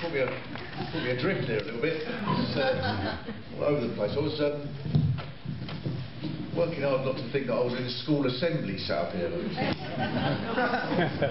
put me, a, put me adrift there a little bit. It's, uh, all over the place. I was um, working hard not to think that I was in a school assembly sat up here.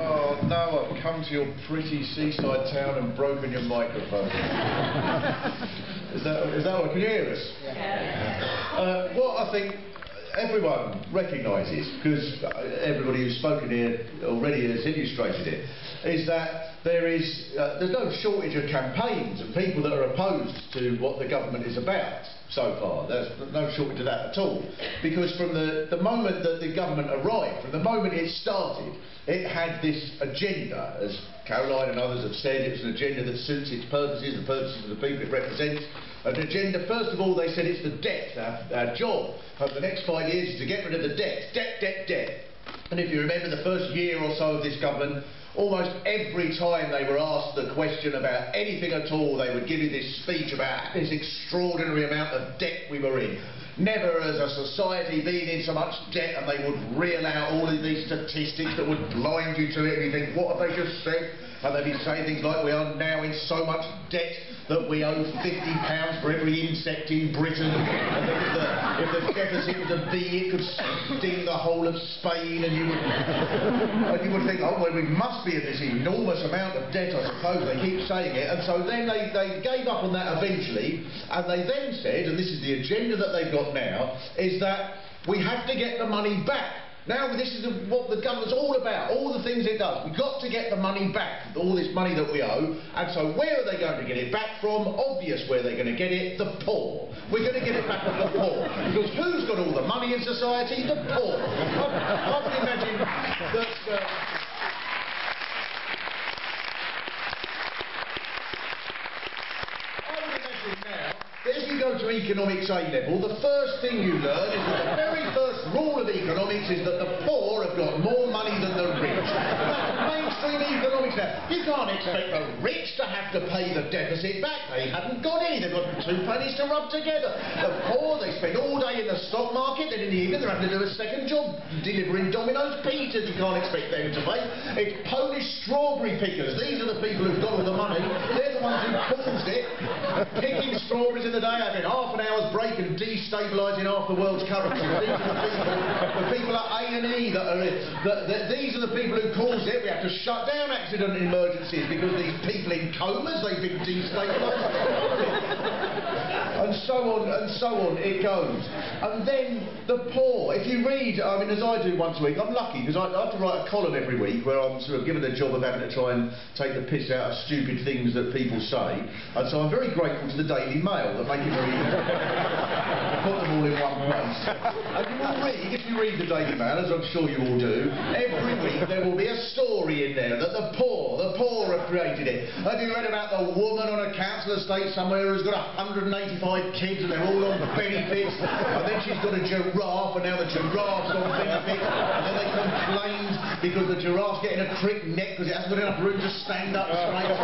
oh no, I've come to your pretty seaside town and broken your microphone. is that is that what? Can you hear us? Yeah. Uh, what I think everyone recognises, because everybody who's spoken here already has illustrated it, is that there is uh, there's no shortage of campaigns and people that are opposed to what the government is about so far. There's no shortage of that at all. Because from the, the moment that the government arrived, from the moment it started, it had this agenda, as Caroline and others have said, it was an agenda that suits its purposes, the purposes of the people it represents. An agenda, first of all, they said it's the debt. Our, our job over the next five years is to get rid of the debt. Debt, debt, debt. And if you remember the first year or so of this government, almost every time they were asked the question about anything at all, they would give you this speech about this extraordinary amount of debt we were in. Never has a society been in so much debt, and they would reel out all of these statistics that would blind you to it, and you think, what have they just said? And they'd be saying things like, we are now in so much debt that we owe £50 for every insect in Britain, and that if the, if the deficit was a bee, it could sting the whole of Spain, and you would, and you would think, oh, well, we must be in this enormous amount of debt, I suppose. They keep saying it, and so then they, they gave up on that eventually, and they then said, and this is the agenda that they've got now, is that we have to get the money back. Now this is what the government's all about, all the things it does. We've got to get the money back, all this money that we owe. And so where are they going to get it back from? Obvious where they're going to get it, the poor. We're going to get it back from the poor. Because who's got all the money in society? The poor. I, I can imagine that... Uh, if you go to economics A level, the first thing you learn is that the very first rule of economics is that the poor have got more money than the rich. That's mainstream economics now. You can't expect the rich to have to pay the deficit back. They haven't got any. They've got two pennies to rub together. The poor, they spend all day in the stock market, then in the evening they're having to do a second job delivering Domino's pizzas. You can't expect them to pay. It's Polish strawberry pickers. These are the people who've got all the money. They're the ones who caused it. Picking strawberries in the day, having half an hour's break and destabilising half the world's currency. These are the people, the people at A&E that are, that, these are the people who caused it. We have to shut down accident and emergencies because these people in comas, they've been destabilised and so on and so on it goes. And then the poor, if you read, I mean, as I do once a week, I'm lucky because I, I, have to write a column every week where I'm sort of given the job of having to try and take the piss out of stupid things that people say. And so I'm very grateful to the Daily Mail that make it very put them all in one place. And you will read, if you read the Daily Mail, as I'm sure you all do, every week there will be a story in there that the poor, the poor have created it. Have you read about the woman on a council estate somewhere who's got 185 kids and they're all on the benefits. And then she's got a giraffe and now the giraffe's on benefits. And then they complained because the giraffe's getting a crick neck because it hasn't got enough room to stand up straight.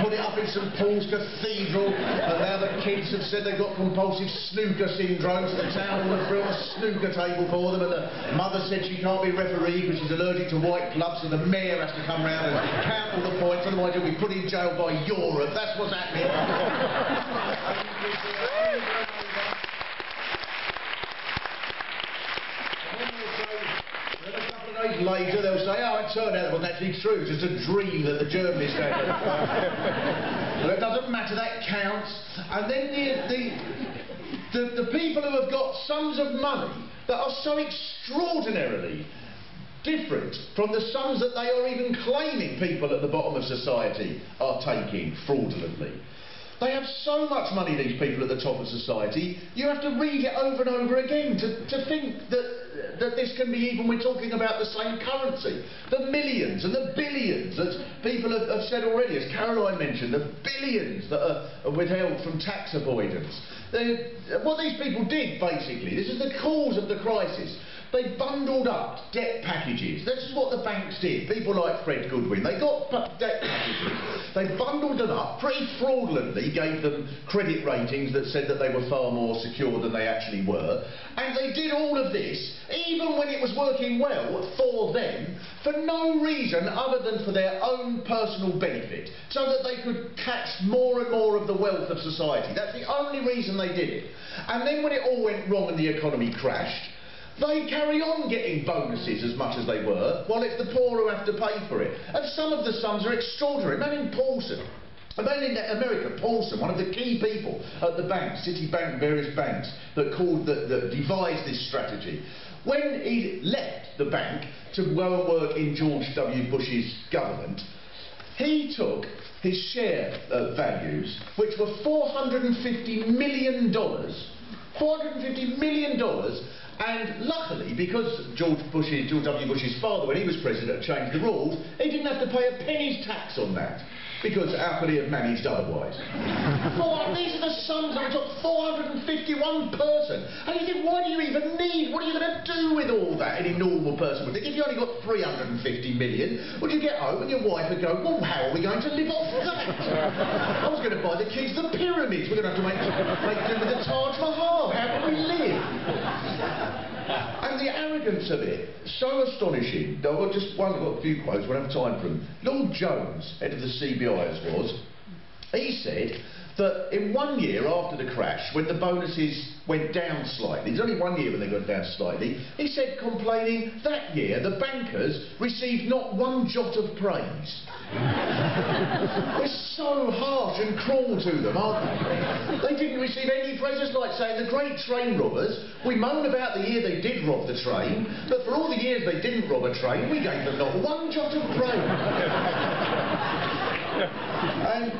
Put it up in St Paul's Cathedral. And now the kids have said they've got compulsive snooker syndrome so the town will built a snooker table for them. And the mother said she can't be referee because she's allergic to white gloves so the mayor has to come round and count all the points otherwise he'll be put in jail by Europe. That's what's happening. Days later they'll say, oh, it turned out that wasn't actually true, it's just a dream that the journalist had. but it doesn't matter, that counts. And then the, the, the, the people who have got sums of money that are so extraordinarily different from the sums that they are even claiming people at the bottom of society are taking fraudulently. They have so much money, these people at the top of society, you have to read it over and over again to, to think that, that this can be even, we're talking about the same currency. The millions and the billions that people have, have said already, as Caroline mentioned, the billions that are, are withheld from tax avoidance. They, what these people did, basically, this is the cause of the crisis. They bundled up debt packages. This is what the banks did. People like Fred Goodwin, they got debt packages. They bundled them up pretty fraudulently, gave them credit ratings that said that they were far more secure than they actually were. And they did all of this, even when it was working well for them, for no reason other than for their own personal benefit, so that they could catch more and more of the wealth of society. That's the only reason they did it. And then when it all went wrong and the economy crashed, they carry on getting bonuses as much as they were, while it's the poor who have to pay for it. And some of the sums are extraordinary. Imagine Paulson. Imagine America, Paulson, one of the key people at the bank, Citibank, various banks, that called, that devised this strategy. When he left the bank to go and work in George W. Bush's government, he took his share uh, values, which were $450 million, $450 million, and luckily, because George, Bush's, George W. Bush's father, when he was president, changed the rules, he didn't have to pay a penny's tax on that because how could he have managed otherwise? Four, these are the sums we took 451 person. And you think, why do you even need, what are you going to do with all that any normal person would think? If you only got 350 million, would you get home and your wife would go, well, how are we going to live off that? I was going to buy the keys to the pyramids. We're going to have to make, make do with the Taj Mahal. How can we live? Arrogance of it, so astonishing. I've just one, got a few quotes, we'll have time for them. Lord Jones, head of the CBI as was, he said that in one year after the crash, when the bonuses went down slightly, there's only one year when they went down slightly, he said, complaining, that year the bankers received not one jot of praise. We're so harsh and cruel to them, aren't they? They didn't receive any praise. It's like saying the great train robbers, we moan about the year they did rob the train, but for all the years they didn't rob a train, we gave them not one jot of praise. and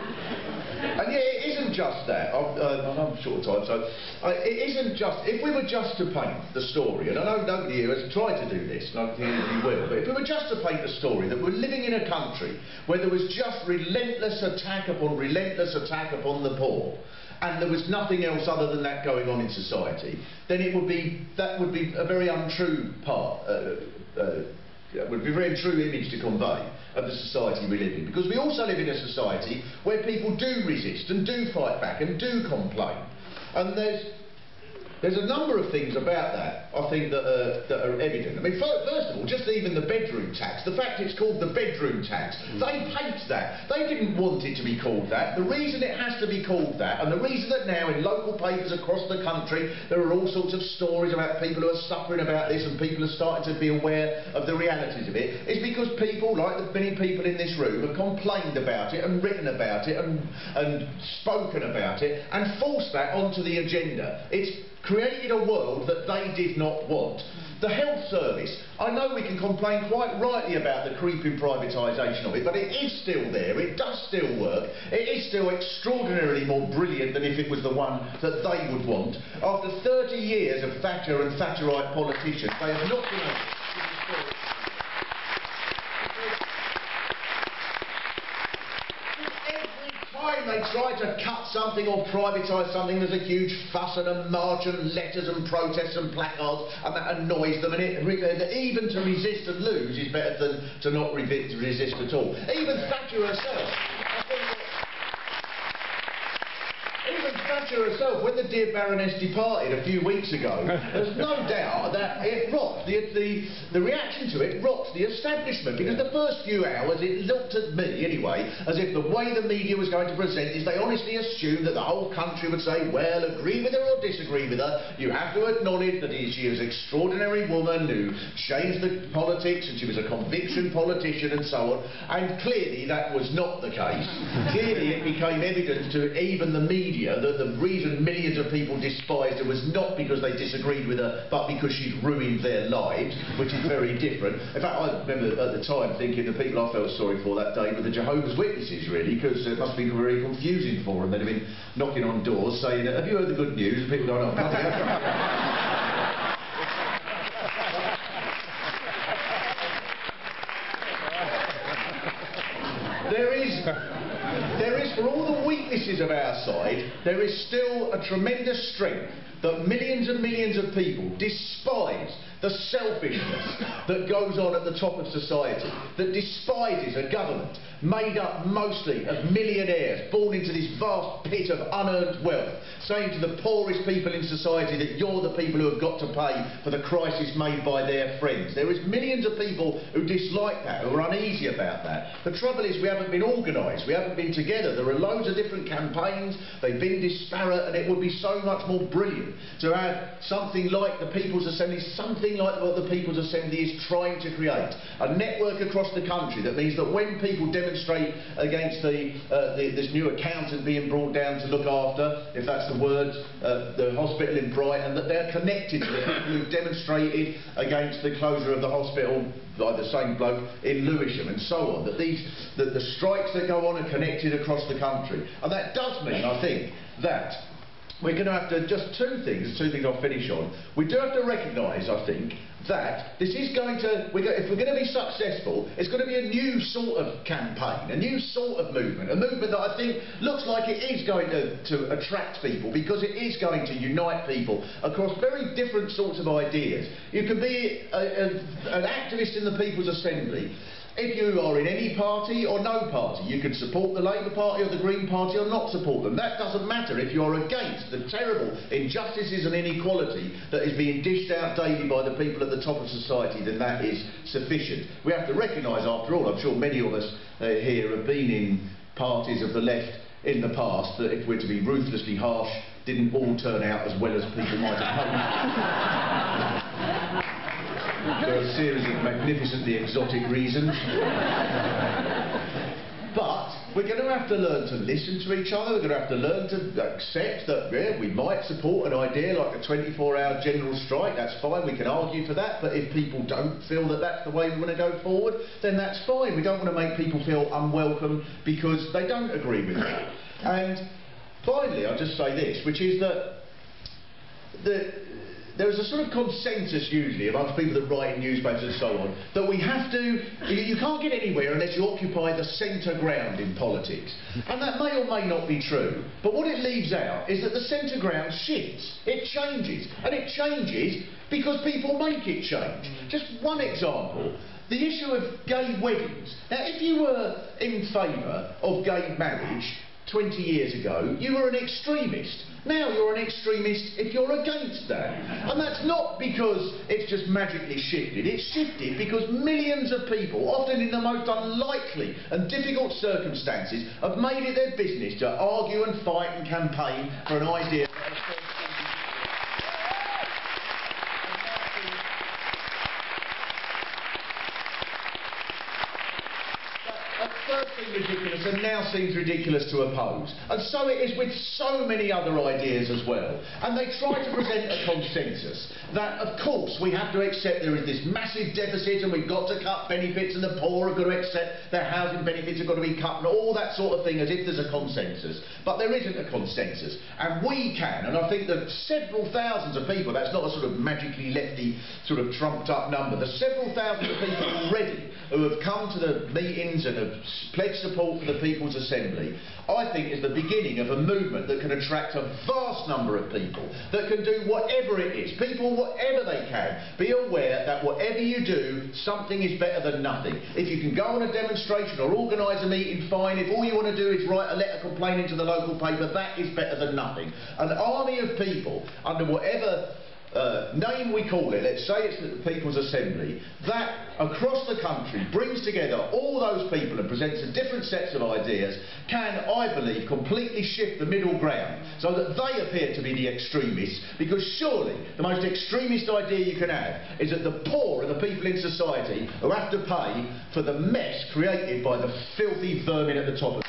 and yeah, it isn't just that. I'm, uh, I'm short of time, so uh, it isn't just. If we were just to paint the story, and I know nobody here has tried to do this, and I think you will, but if we were just to paint the story that we're living in a country where there was just relentless attack upon relentless attack upon the poor, and there was nothing else other than that going on in society, then it would be that would be a very untrue part. Uh, uh, would be a very true image to convey of the society we live in. Because we also live in a society where people do resist and do fight back and do complain. And there's there's a number of things about that, I think, that are, that are evident. I mean, first of all, just even the bedroom tax, the fact it's called the bedroom tax, mm. they hate that. They didn't want it to be called that. The reason it has to be called that, and the reason that now in local papers across the country there are all sorts of stories about people who are suffering about this and people are starting to be aware of the realities of it, is because people, like the many people in this room, have complained about it and written about it and, and spoken about it and forced that onto the agenda. It's created a world that they did not want. The health service, I know we can complain quite rightly about the creeping privatisation of it, but it is still there, it does still work, it is still extraordinarily more brilliant than if it was the one that they would want. After 30 years of Thatcher and Thatcherite politicians, they have not been able to time they try to cut something or privatise something, there's a huge fuss and a march and letters and protests and placards, and that annoys them. And it, uh, even to resist and lose is better than to not resist at all. Even Thatcher herself. Thatcher herself, when the dear Baroness departed a few weeks ago, there's no doubt that it rocked, the, the, the reaction to it rocked the establishment, because the first few hours it looked at me, anyway, as if the way the media was going to present is they honestly assumed that the whole country would say, well, agree with her or disagree with her, you have to acknowledge that she is an extraordinary woman who changed the politics and she was a conviction politician and so on, and clearly that was not the case. clearly it became evident to even the media that the reason millions of people despised her was not because they disagreed with her, but because she'd ruined their lives, which is very different. In fact, I remember at the time thinking the people I felt sorry for that day were the Jehovah's Witnesses, really, because it must have been very confusing for them. They'd have been knocking on doors saying, have you heard the good news? And people going, oh, nothing. there is there is, for all the weaknesses of our side, there is still a tremendous strength that millions and millions of people despise the selfishness that goes on at the top of society, that despises a government made up mostly of millionaires born into this vast pit of unearned wealth, saying to the poorest people in society that you're the people who have got to pay for the crisis made by their friends. There is millions of people who dislike that, who are uneasy about that. The trouble is we haven't been organised, we haven't been together. There are loads of different campaigns, they've been disparate, and it would be so much more brilliant to have something like the People's Assembly, something something like what the People's Assembly is trying to create. A network across the country that means that when people demonstrate against the, uh, the, this new accountant being brought down to look after, if that's the word, uh, the hospital in Brighton, that they're connected to the people who've demonstrated against the closure of the hospital by the same bloke in Lewisham and so on. That these, that the strikes that go on are connected across the country. And that does mean, I think, that we're going to have to, just two things, two things I'll finish on. We do have to recognise, I think, that this is going to, we're if we're going to be successful, it's going to be a new sort of campaign, a new sort of movement, a movement that I think looks like it is going to, to attract people because it is going to unite people across very different sorts of ideas. You can be a, a, an activist in the People's Assembly if you are in any party or no party, you can support the Labour Party or the Green Party or not support them. That doesn't matter if you're against the terrible injustices and inequality that is being dished out daily by the people at the top of society, then that is sufficient. We have to recognise, after all, I'm sure many of us uh, here have been in parties of the left in the past, that if we're to be ruthlessly harsh, didn't all turn out as well as people might have hoped. Are a series of magnificently exotic reasons. but we're going to have to learn to listen to each other. We're going to have to learn to accept that yeah, we might support an idea like a 24-hour general strike. That's fine. We can argue for that. But if people don't feel that that's the way we want to go forward, then that's fine. We don't want to make people feel unwelcome because they don't agree with that. And finally, I'll just say this, which is that the there is a sort of consensus usually amongst people that write in newspapers and so on that we have to, you, you can't get anywhere unless you occupy the centre ground in politics. And that may or may not be true, but what it leaves out is that the centre ground shifts, it changes, and it changes because people make it change. Mm. Just one example. The issue of gay weddings. Now, if you were in favour of gay marriage, 20 years ago, you were an extremist. Now you're an extremist if you're against that. And that's not because it's just magically shifted. It's shifted because millions of people, often in the most unlikely and difficult circumstances, have made it their business to argue and fight and campaign for an idea ridiculous and now seems ridiculous to oppose. And so it is with so many other ideas as well. And they try to present a consensus that, of course, we have to accept there is this massive deficit and we've got to cut benefits and the poor have got to accept their housing benefits have got to be cut and all that sort of thing as if there's a consensus. But there isn't a consensus. And we can, and I think that several thousands of people, that's not a sort of magically lefty, sort of trumped up number, there's several thousands of people already who have come to the meetings and have pledged support for the People's Assembly, I think is the beginning of a movement that can attract a vast number of people, that can do whatever it is, people whatever they can. Be aware that whatever you do, something is better than nothing. If you can go on a demonstration or organise a meeting, fine. If all you want to do is write a letter complaining to the local paper, that is better than nothing. An army of people, under whatever uh, name we call it, let's say it's the People's Assembly, that across the country brings together all those people and presents a different sets of ideas, can, I believe, completely shift the middle ground so that they appear to be the extremists, because surely the most extremist idea you can have is that the poor and the people in society who have to pay for the mess created by the filthy vermin at the top of.